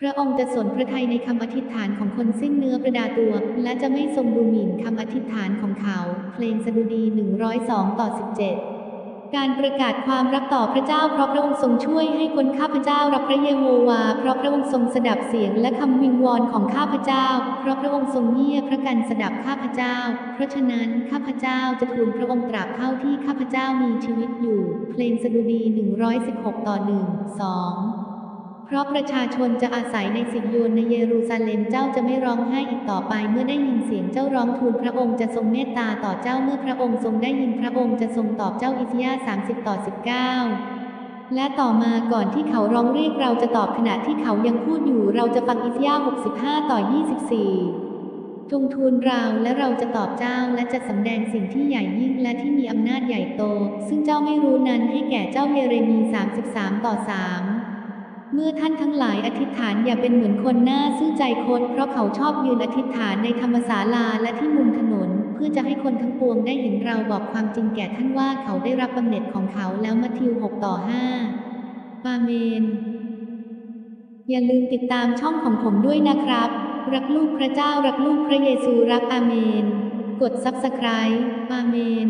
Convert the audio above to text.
พระองค์จะสนพระทัยในคำอธิษฐานของคนสิ้นเนื้อประดาตัว และจะไม่ทรงดูหมิ่นคำอธิษฐานของเขา เพลงสดุดี 102 ต่อ 17 การประกาศความรักต่อพระเจ้าเพราะพระองค์ทรงช่วยให้คนข้าพเจ้ารักพระเยโฮวา เพราะพระองค์ทรงสดับเสียงและคำวิงวอนของข้าพเจ้า เพราะพระองค์ทรงเงียบพระกันสดับข้าพเจ้า เพราะฉะนั้นข้าพเจ้าจะทูลพระองค์ตราบเท่าที่ข้าพเจ้ามีชีวิตอยู่ เพลงสดุดี 116 ต่อ 1 2 เพราะประชาชนจะอาศัยในสิบโยนในเยรูซาเล็มเจ้าจะไม่ร้องไห้อีกต่อไป เมื่อได้ยินเสียงเจ้าร้องทูลพระองค์จะทรงเมตตาต่อเจ้าเมื่อพระองค์ทรงได้ยินพระองค์จะทรงตอบเจ้าอิสยาห์30 ต่อ 19และต่อมาก่อนที่เขาร้องเรียกเราจะตอบขณะที่เขายังพูดอยู่เราจะฟังอิสยาห์65 ต่อ 24 จงทูลเราและเราจะตอบเจ้าและจะสำแดงสิ่งที่ใหญ่ยิ่งและที่มีอำนาจใหญ่โต ซึ่งเจ้าไม่รู้นั้นให้แก่เจ้าเยเรมี 33 ต่อ 3 เมื่อท่านทั้งหลายอธิษฐานอย่าเป็นเหมือนคนหน้าซื่อใจคดเพราะเขาชอบยืนอธิษฐานในธรรมศาลาและที่มุมถนน เพื่อจะให้คนทั้งปวงได้เห็นเราบอกความจริงแก่ท่านว่าเขาได้รับบำเหน็จของเขาแล้วมัทธิว6ต่อ5อาเมน อย่าลืมติดตามช่องของผมด้วยนะครับ รักลูกพระเจ้ารักลูกพระเยซูรักอาเมน กด Subscribe อาเมน